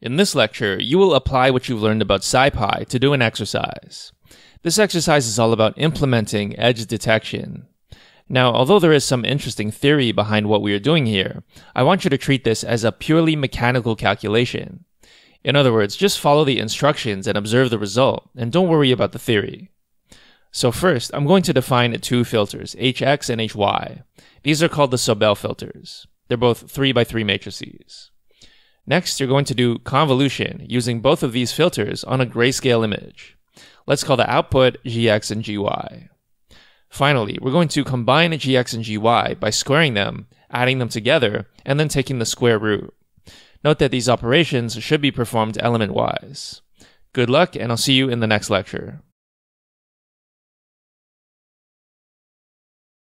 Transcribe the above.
In this lecture, you will apply what you've learned about SciPy to do an exercise. This exercise is all about implementing edge detection. Now, although there is some interesting theory behind what we are doing here, I want you to treat this as a purely mechanical calculation. In other words, just follow the instructions and observe the result, and don't worry about the theory. So first, I'm going to define two filters, HX and HY. These are called the Sobel filters. They're both 3 by 3 matrices. Next, you're going to do convolution using both of these filters on a grayscale image. Let's call the output GX and GY. Finally, we're going to combine GX and GY by squaring them, adding them together, and then taking the square root. Note that these operations should be performed element-wise. Good luck, and I'll see you in the next lecture.